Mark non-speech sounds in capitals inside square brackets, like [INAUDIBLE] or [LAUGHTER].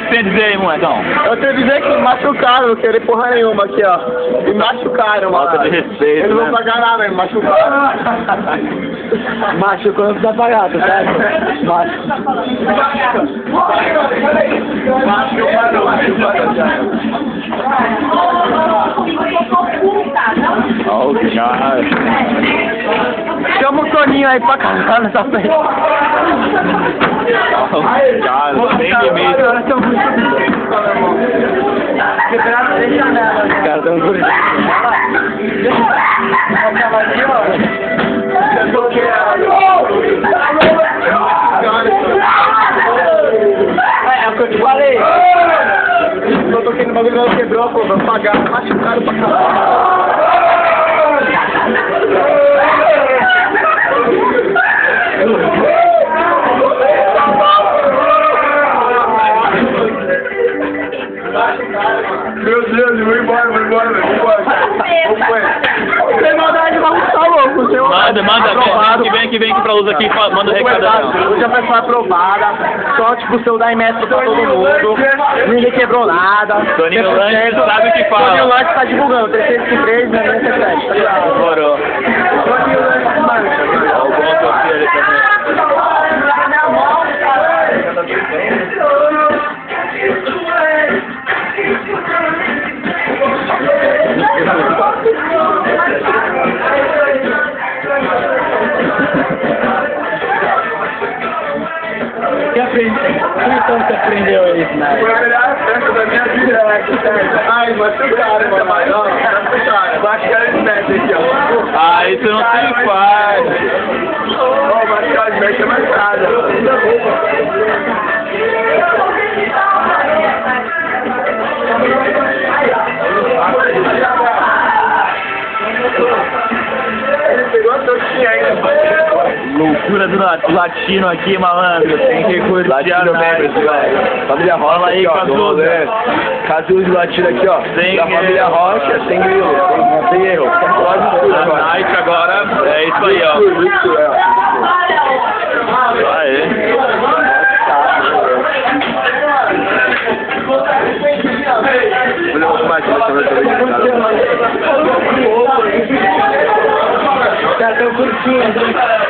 que você tem a dizer aí, molecão? Eu tenho que dizer que me machucaram, não querer porra nenhuma aqui, ó. Me machucaram, mano. Falta de respeito, Eles não né? vão pagar nada, me machucaram. [LAUGHS] Machucou, não precisa pagar, tá certo? Macho. Machucaram, machucaram. Ó, o cara. Chama o Toninho aí pra carregar nessa frente. Ó, o cara, Os caras tão por É, é o que eu te falei. Eu no bagulho, não quebrou, pô, vou pagar. Machucaram pra caralho. Sem maldade, vamos tá louco. Sem Manda, manda, vem, Aprovado. vem, que vem, aqui pra luz aqui, manda um recado. Hoje a pessoa aprovada, só tipo o seu da metro pra todo mundo, ninguém quebrou nada. 100%. Lange sabe o que fala. Toninho Lange tá divulgando, 353, né, 97, tá? Demorou. Que aprende... Então você aprendeu isso, né? Foi a melhor festa da minha vida, né? Ai, machucaram, mano. Não, machucaram. Machucaram esse mestre aqui, ó. Ah, isso não se faz. cultura do latino aqui, malandro. Tem que curtir latino membros. Família Rocha Fala aí, ó. Né? Casulo de latino aqui, ó. Da família Rocha, sem erro Não tem erro. Pode tudo, agora. Night agora. É isso aí, ó. Isso, isso, é. Aê. Vou levar os mais, vou levar os mais. Tá tão curtindo.